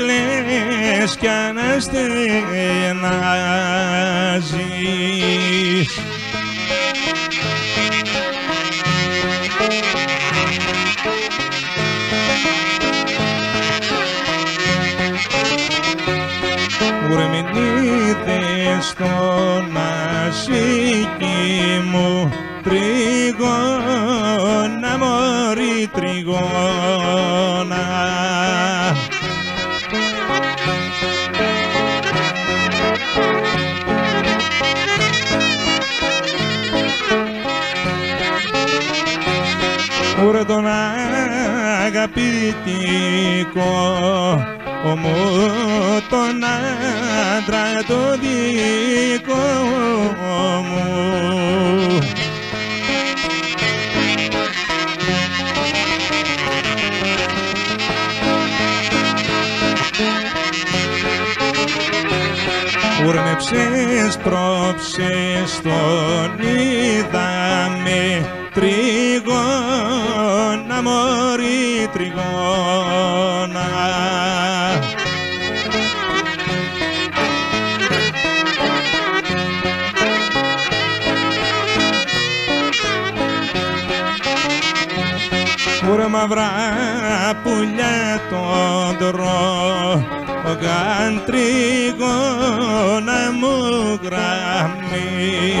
κλαις κι αναστενάζεις Ουρμηνίδες στο νασίκι μου τριγώνα μωρή τριγώνα αγαπητικό μου τον άντρα το δικό μου. Ούρνεψες, πρόψες, τον είδαμε τριγώνα, μωρή τριγώνα. Ούρε μαυρά πουλιά τον δρόμο καν τριγώνα μου γραμμένη.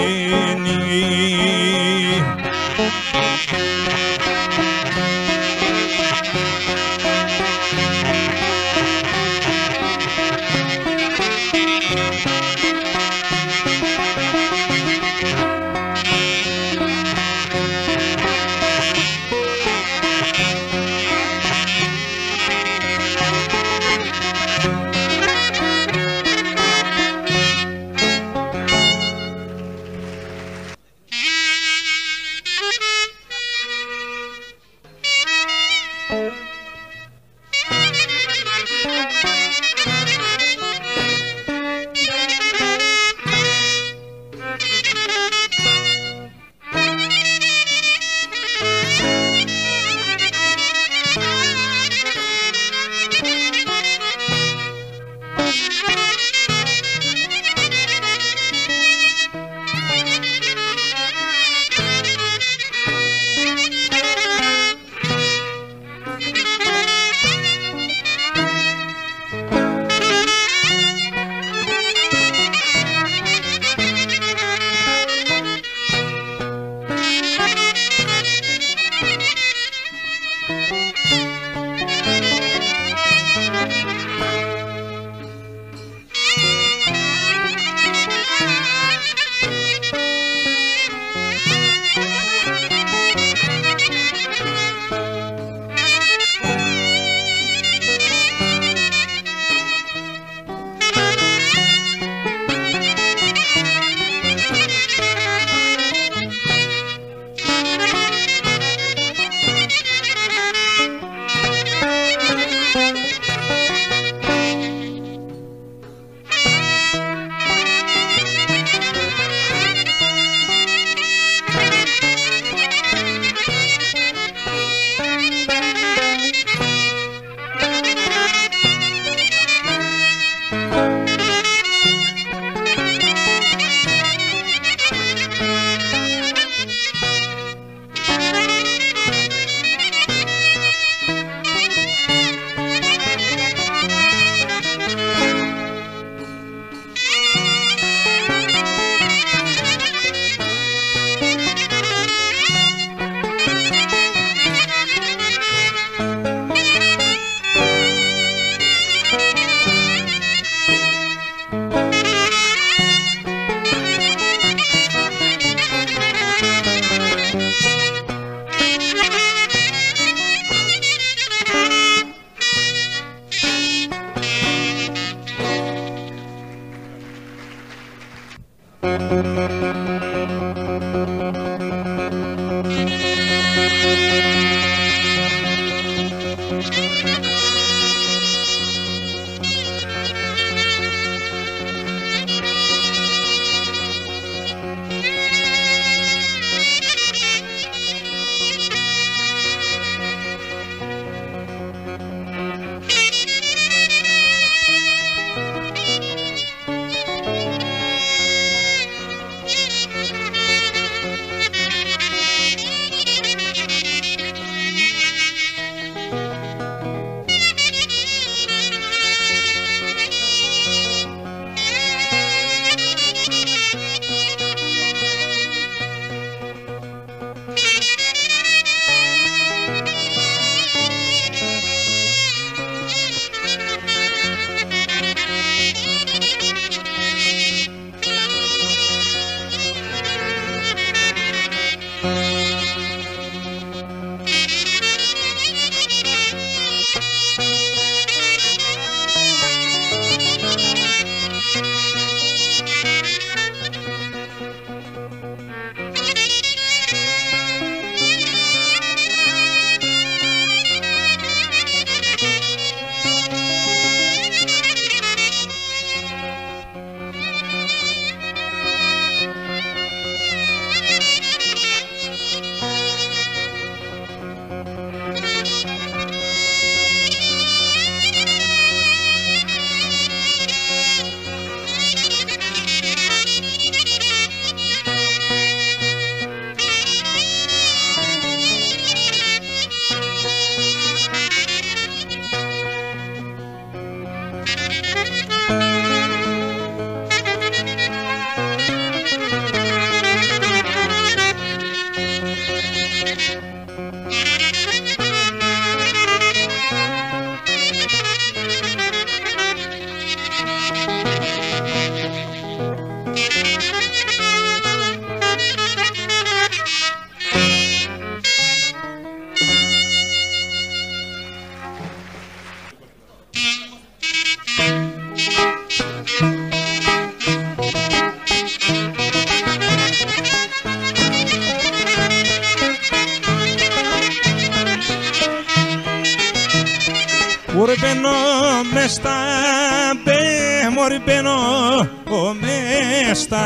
Μπαίνω μες στα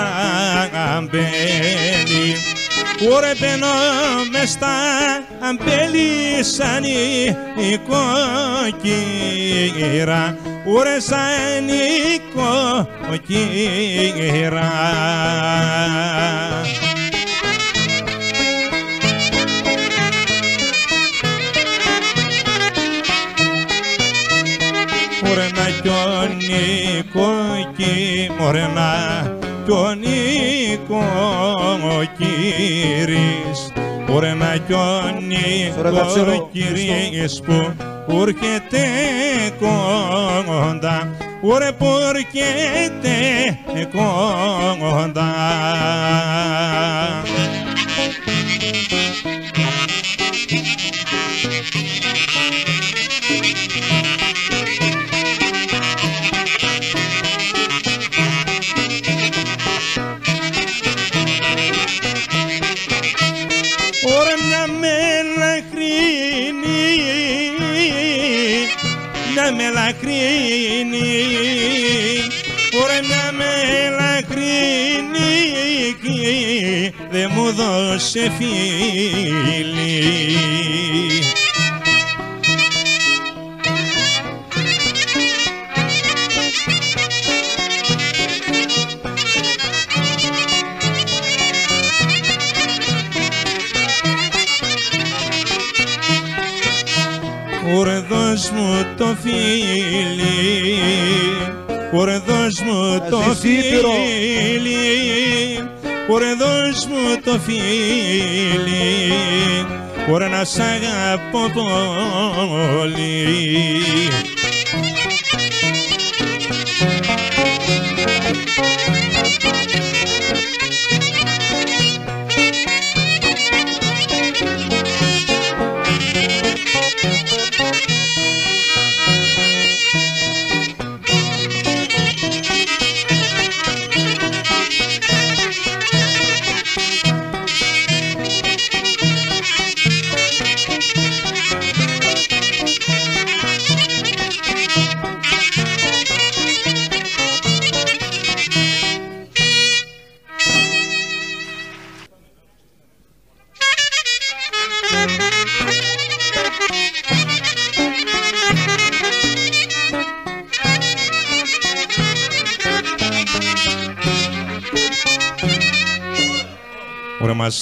μπέλη Ωρε μπαίνω μες στα μπέλη σαν η κοκκύρα Ωρε σαν η κοκκύρα μωρένα κι ο Νικοκύ, μωρένα κι ο Νικοκύρης, μωρένα κι ο Νικοκύρης που έρχεται κοντά, ωραία που έρχεται κοντά. Και δε μου δώσε φίλη. Ωρε δώσ' μου το φίλι, ωρε δώσ' μου το Ζήσει Ήπειρο. φίλι, ωρε δώσ' μου το φίλι, ωρε να σ' αγαπώ πολύ.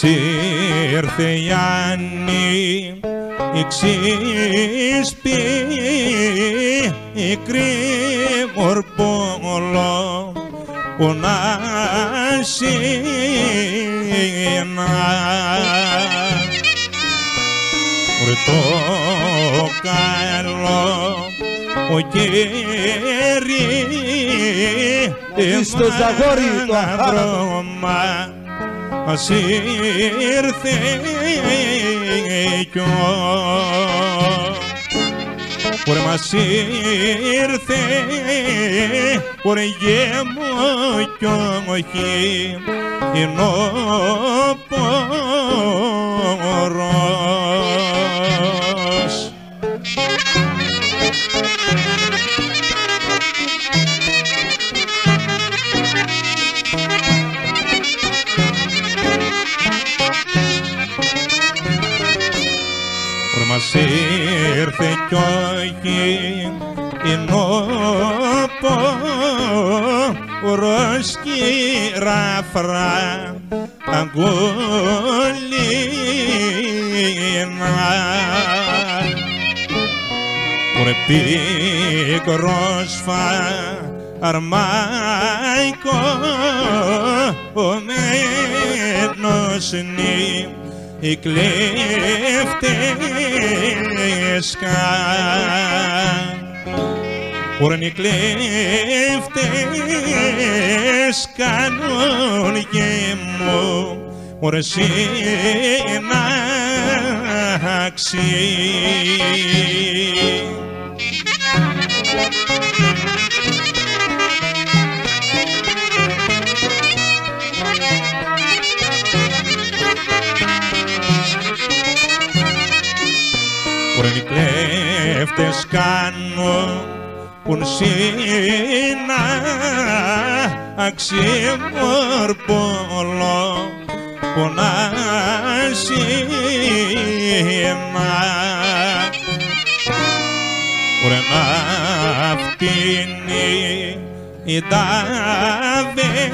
Ήρθε η Άννη η ξύσπη η κρύμορπόλο που να σύνα Ρε το καλό ο κέρι Εσύ στο Ζαγόρι, το αχάρατο. Μας ήρθε κι ο Ωρε μας ήρθε, ωρε γέμο κι όχι είναι ο πόρος. Μας ήρθε κι όχι είναι ο πόρος κυράφρα αγκολίνα Ωρε πίκρος φαρμαϊκό ομένος νη οι κλέφτες καν Ωρε οι κλέφτες κάνουν γέμο Ωρε εσύ να Ωρε κάνω πουν σύνα αξιμορπολό που να σύνα. Ωρε να φτύνει η ταβέ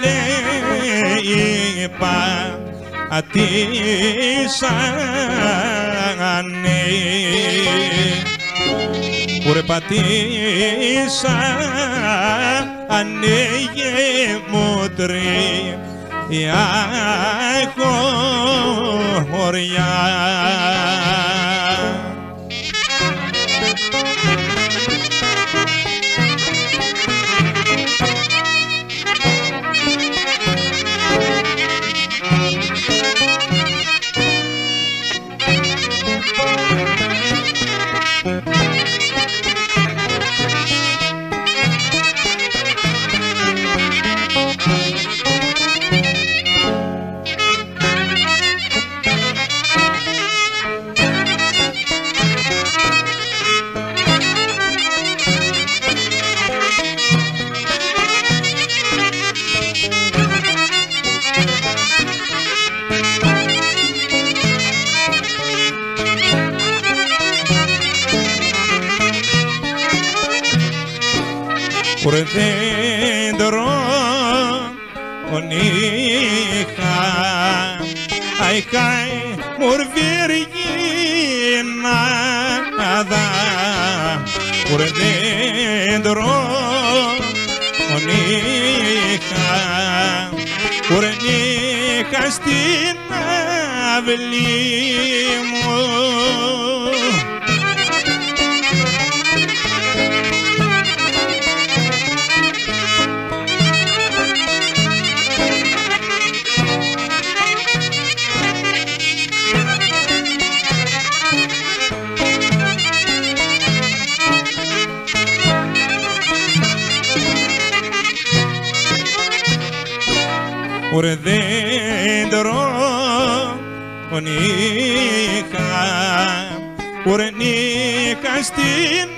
λέει πα ατήσανε Ωρε πατήσα ανέγε μούτρι η αχωριά por dentro ονίχα ουρνίχα στην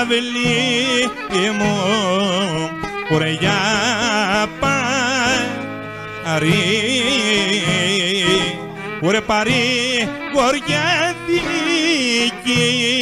αυλή μου ουριά παρή ουρε παρή γοριά δική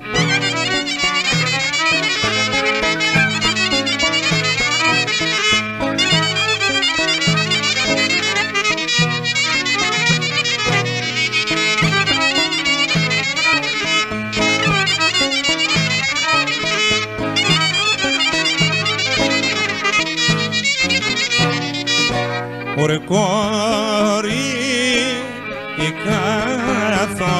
Ωρε κόρη η κάθο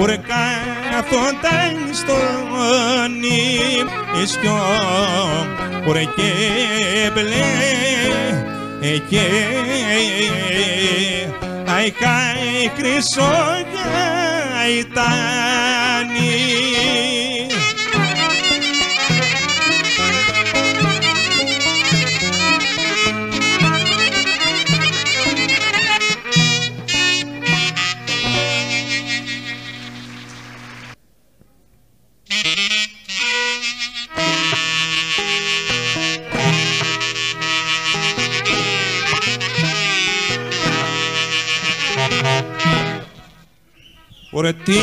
Ωρε κάθονταν στον νησιό Ωρε και μπλε και αι καί κρυσόγια ητάνη por ti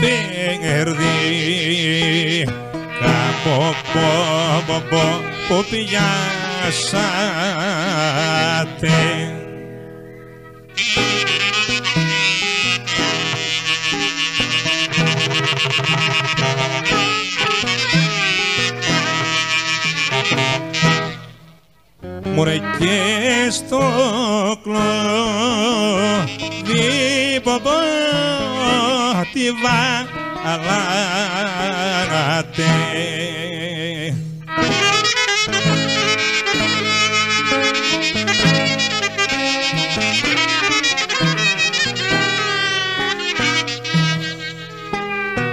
perdí. Κάπου πομπό τη βάλατε.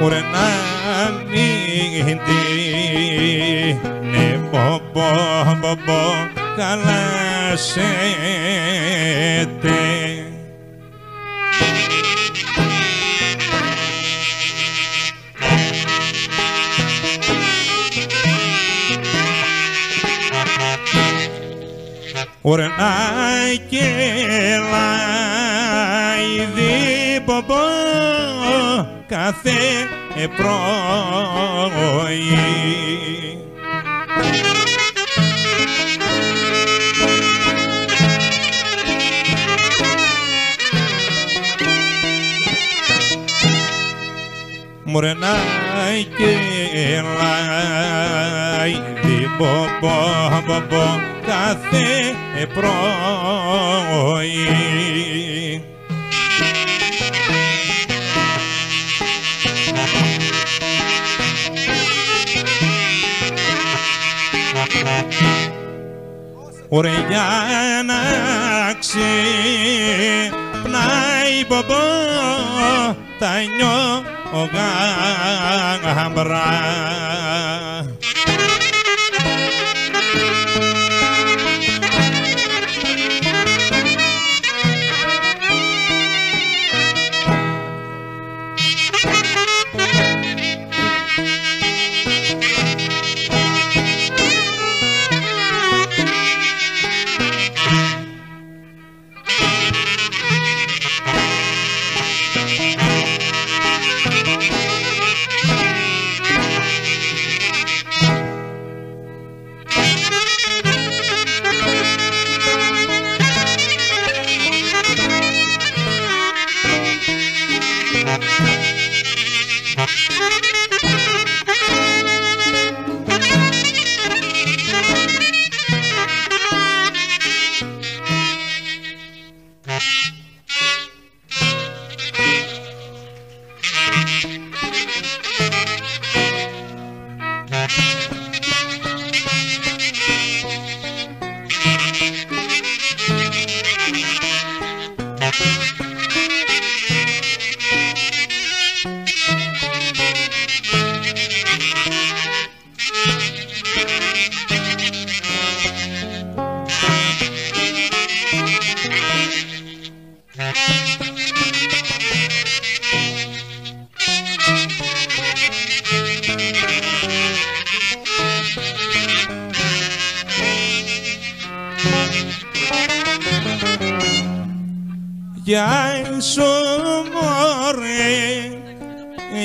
Ωρε να μην την πομπό πομπό χαλάσετε. Ωρε να κελάει δίπομπο κάθε πρωί. Μωρέ να κελάει δίπομπο κάθε πρωί. Ωραία για να ξυπνάει μπομπό τα νιώγαμπρά. Γεια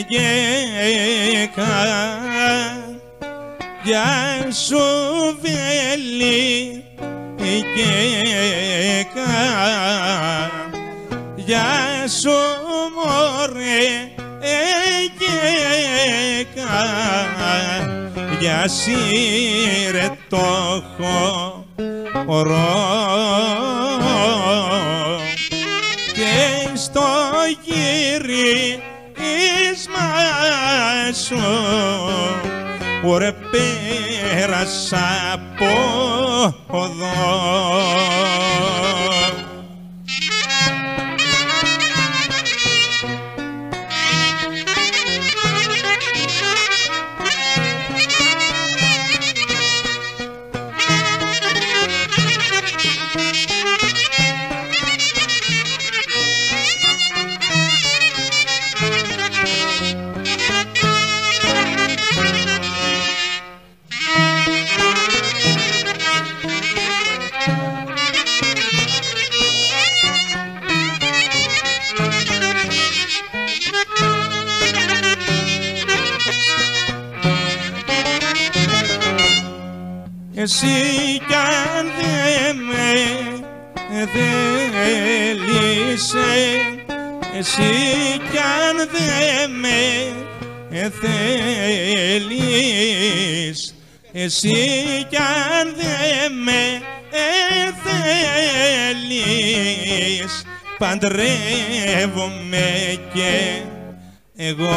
γέκα Γεια σου βέλη γέκα Γεια σου μωρέ γέκα Για σύρε το χορό urip rasa podo Εσύ κι αν δεν με θέλεις Εσύ κι αν δεν με θέλεις Εσύ κι αν δεν με θέλεις. Παντρεύομαι και εγώ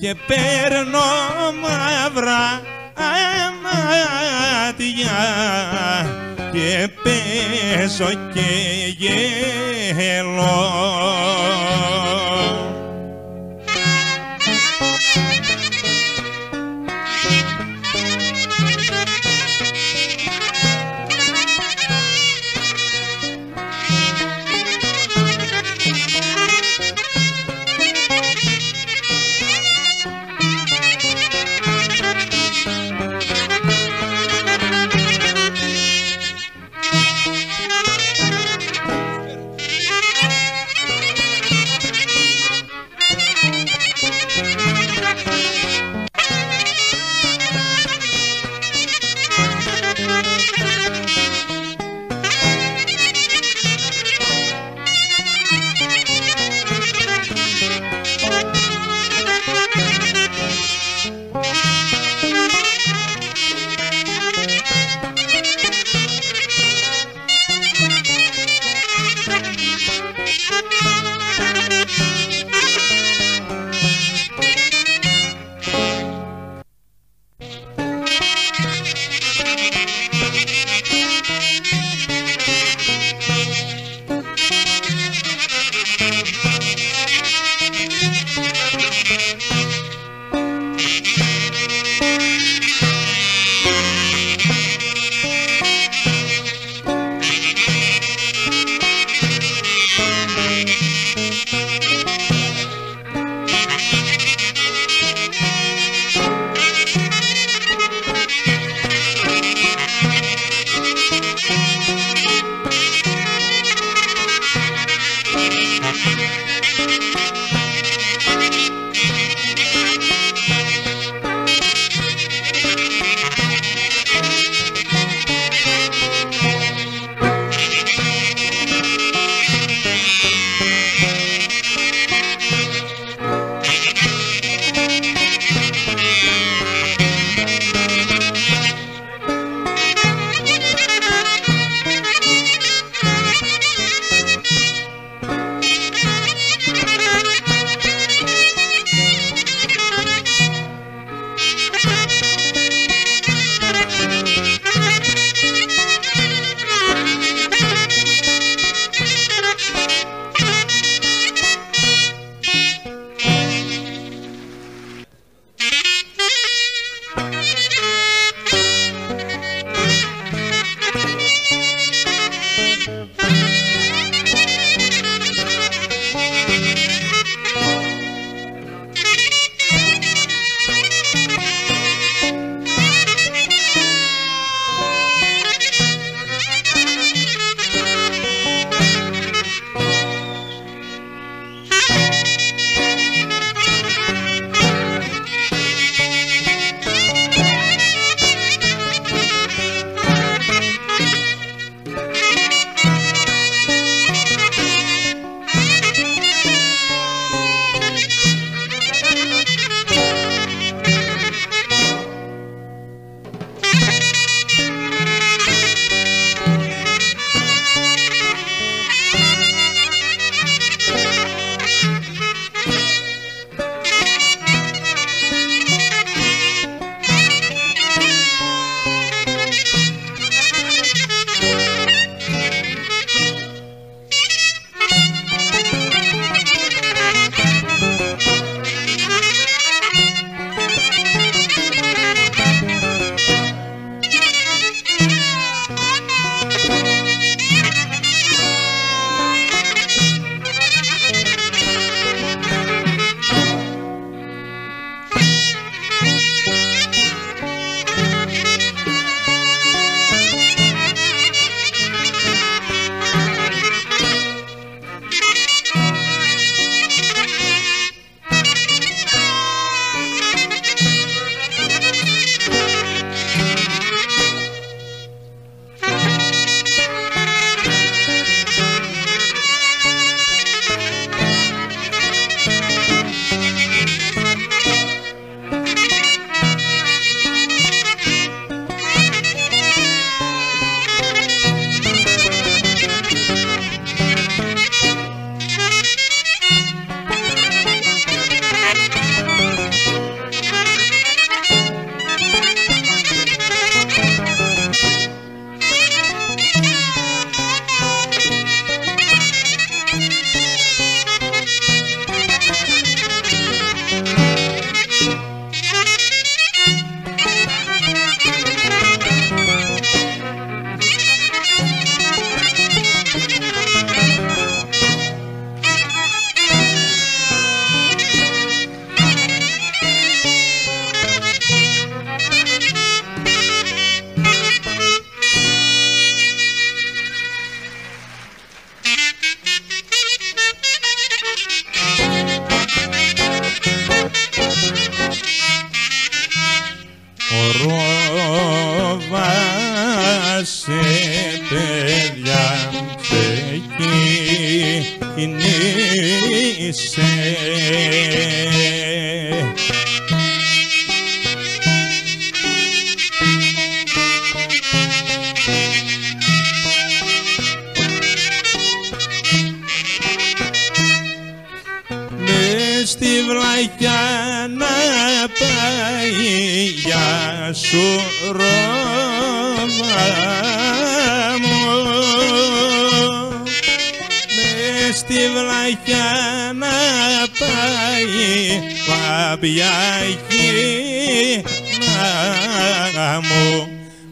και παίρνω μαύρα μάτια και πέσω και γελώ.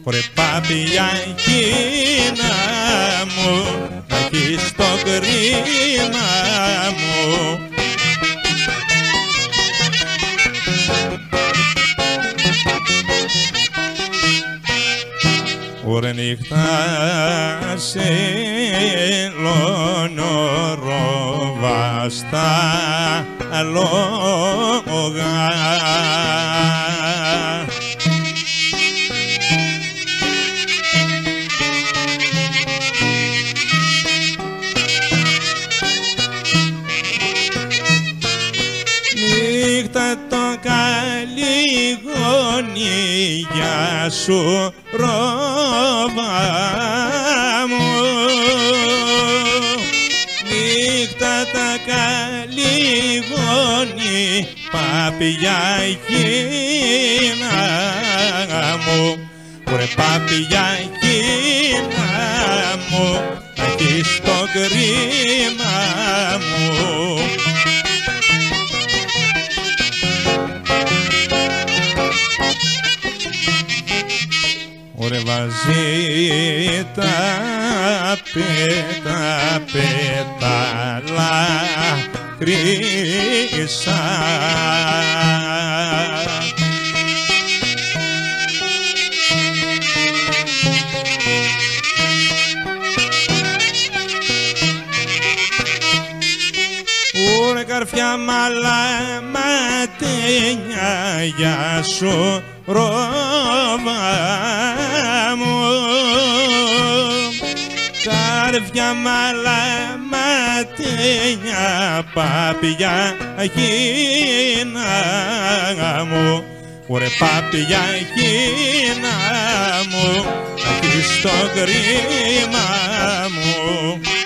Μου Ρε παπιάκι να μου να έχεις το κρίμα μου. Ωρε νύχτα σε λόνο ροβαστά λόγα καλυγόνι για σου ρόβα μου. Νύχτα τα καλυγόνι παπιά εκείνα μου. Βρε παπιά εκείνα μου να έχεις το Ωρε βαζί τα πέτα πέταλα κρίσα Ωρε καρφιά μαλά ματένια για σου ρόβα Καρφιά μαλά ματένια παπιά γίνα μου. Ωρε παπιά γίνα μου έχεις το κρίμα μου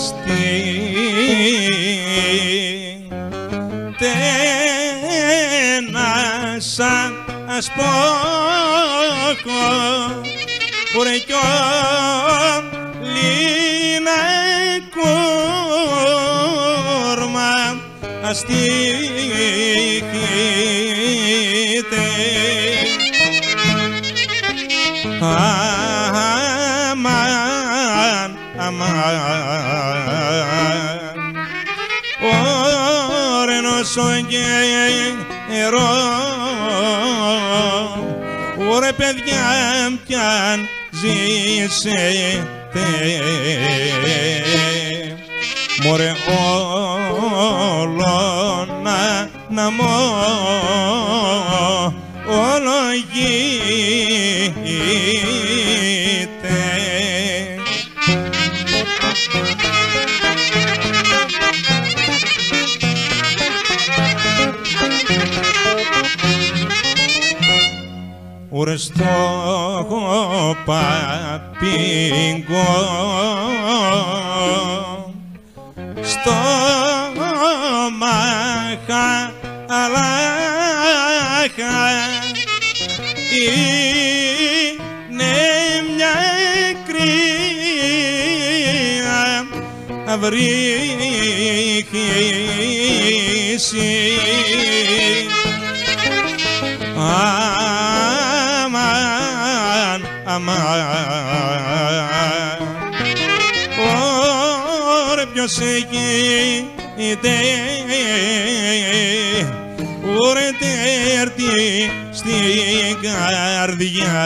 κουρμαστή τένασα ασπόκο ουρεκιό λίνα κούρμα αστήχητε ζήσετε. Μωρέ όλο να, να μω, όλο γείται. Ουρε στο παπίγκο στο μάχα αλάχα είναι μια κρύα αυρύχηση αμάν, αμάν Ωρε ποιος εγείται Ωρε τέρτη στην καρδιά.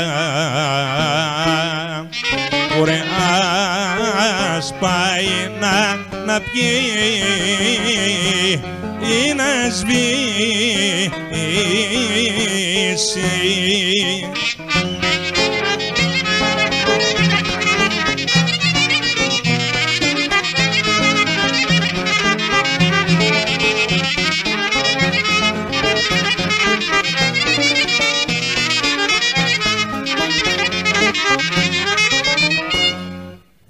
Ωρε ας πάει να, να πιει ή να σβήσει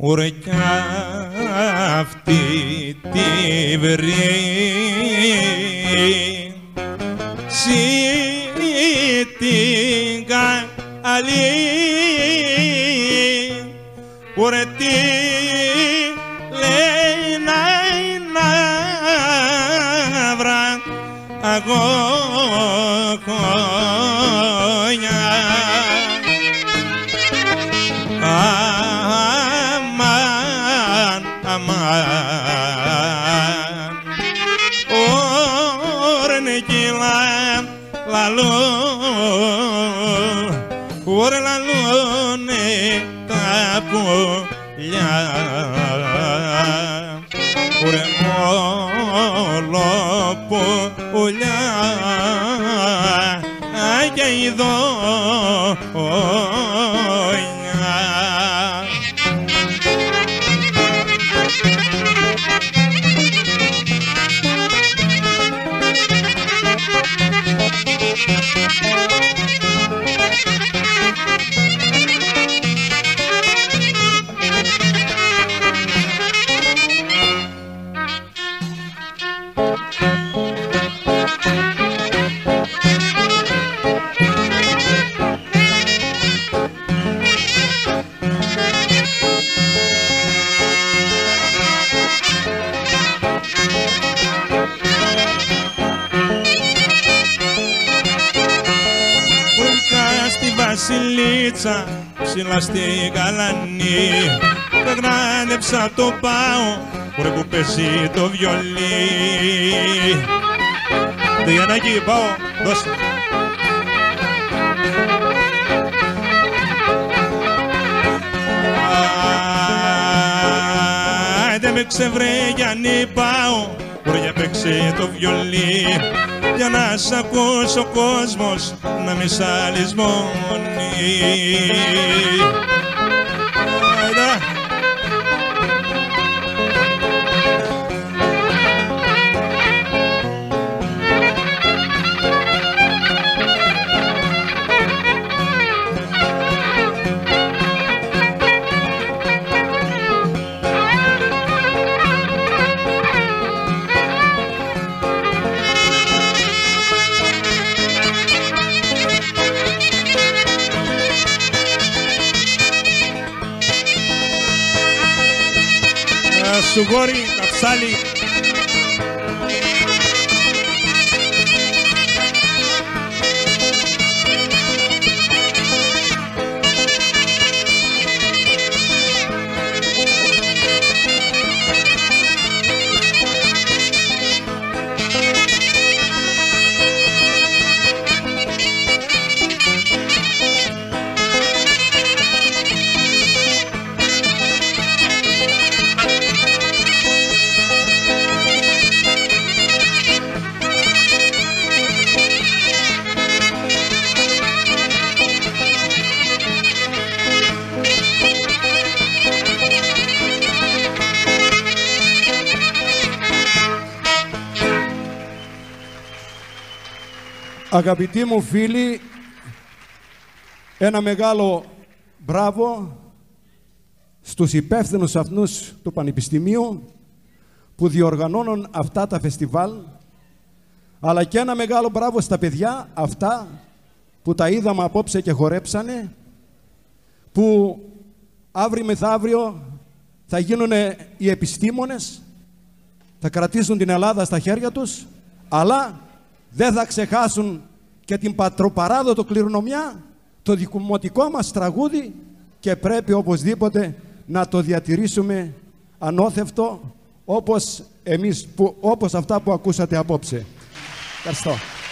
Ωρε κι αυτή τη βρει. Συ την καλή. Ωρε βασιλίτσα ψηλά στη γαλανή. Πεγνάνεψα το πάω Βρε που πέσει το βιολί. Διανάκη πάω δώσε Άιντε με ξεβρέ Γιάννη πάω. Βρε για παίξε το βιολί για να σ' ακούσει ο κόσμος να μη σ' αλυσμονεί. Σου γόρι, Αγαπητοί μου φίλοι, ένα μεγάλο μπράβο στους υπεύθυνους αυτούς του Πανεπιστημίου που διοργανώνουν αυτά τα φεστιβάλ αλλά και ένα μεγάλο μπράβο στα παιδιά αυτά που τα είδαμε απόψε και χορέψανε που αύριο μεθαύριο θα γίνουν οι επιστήμονες θα κρατήσουν την Ελλάδα στα χέρια τους αλλά δεν θα ξεχάσουν και την πατροπαράδοτο κληρονομιά, το δικουμωτικό μας τραγούδι και πρέπει οπωσδήποτε να το διατηρήσουμε ανώθευτο όπως, εμείς, που, όπως αυτά που ακούσατε απόψε. Ευχαριστώ.